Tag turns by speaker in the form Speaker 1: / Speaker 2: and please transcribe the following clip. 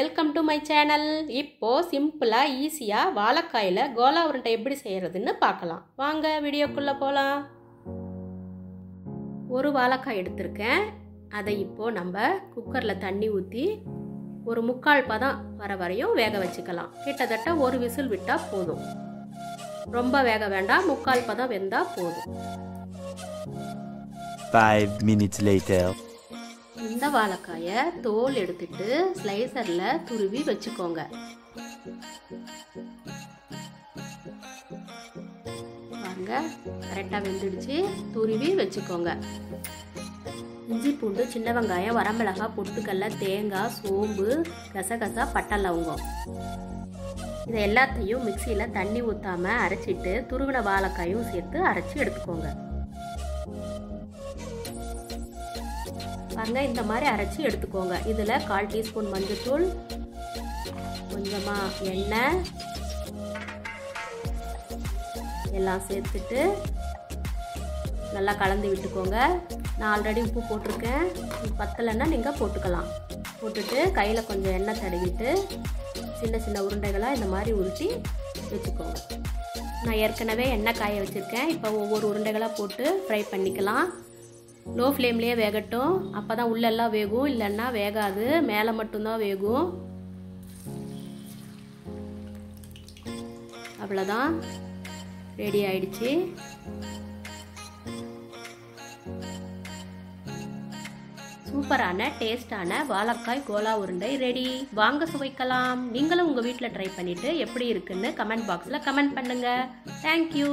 Speaker 1: Welcome to my channel இப்போது சிம்பிளாக ஈஸியாக வாழைக்காயில் கோலா உருண்டை எப்படி செய்கிறதுன்னு பார்க்கலாம். வாங்க வீடியோக்குள்ளே போகலாம் ஒரு வாழைக்காய் எடுத்திருக்கேன். அதை இப்போது நம்ம குக்கரில் தண்ணி ஊற்றி ஒரு முக்கால் பதம் வர வரையும் வேக வச்சுக்கலாம். கிட்டத்தட்ட ஒரு விசில் விட்டால் போதும். ரொம்ப வேக வேண்டாம் முக்கால் பதம் வெந்தால் போதும்.
Speaker 2: Five minutes later.
Speaker 1: இந்த வாழைக்காயை தோல் எடுத்துட்டு ஸ்லைசரில் துருவி வச்சுக்கோங்க. பாருங்க கரெக்டாக வெந்துடுச்சு. துருவி வச்சுக்கோங்க. இஞ்சி பூண்டு சின்ன வெங்காயம் வரமிளகாய் பொட்டுக்கல்ல தேங்காய் சோம்பு கசகசா பட்டை லவங்கம். இதை எல்லாத்தையும் மிக்சியில் தண்ணி ஊற்றாம அரைச்சிட்டு துருவின வாழைக்காயும் சேர்த்து அரைச்சி எடுத்துக்கோங்க. பாருங்கள் இந்த மாதிரி அரைச்சி எடுத்துக்கோங்க. இதில் கால் டீஸ்பூன் மஞ்சத்தூள் கொஞ்சமாக எண்ணெய் எல்லாம் சேர்த்துட்டு நல்லா கலந்து விட்டுக்கோங்க. நான் ஆல்ரெடி உப்பு போட்டிருக்கேன். பத்தலைன்னா நீங்கள் போட்டுக்கலாம். போட்டுட்டு கையில் கொஞ்சம் எண்ணெய் தடவிட்டு சின்ன சின்ன உருண்டைகளாக இந்த மாதிரி உருட்டி வச்சுக்கோங்க. நான் ஏற்கனவே எண்ணெய் காய வச்சுருக்கேன். இப்போ ஒவ்வொரு உருண்டைகளாக போட்டு ஃப்ரை பண்ணிக்கலாம். லோ ஃப்ளேம்லேயே வேகட்டும். அப்போ தான் உள்ளெல்லாம் வேகும். இல்லைன்னா வேகாது. மேலே மட்டும்தான் வேகும். அவ்வளோதான் ரெடி ஆயிடுச்சு. சூப்பரான டேஸ்டான வாழைக்காய் கோலா உருண்டை ரெடி வாங்க சுவைக்கலாம். நீங்களும் உங்கள் வீட்டில் ட்ரை பண்ணிவிட்டு எப்படி இருக்குன்னு கமெண்ட் பாக்ஸில் கமெண்ட் பண்ணுங்கள் தேங்க்யூ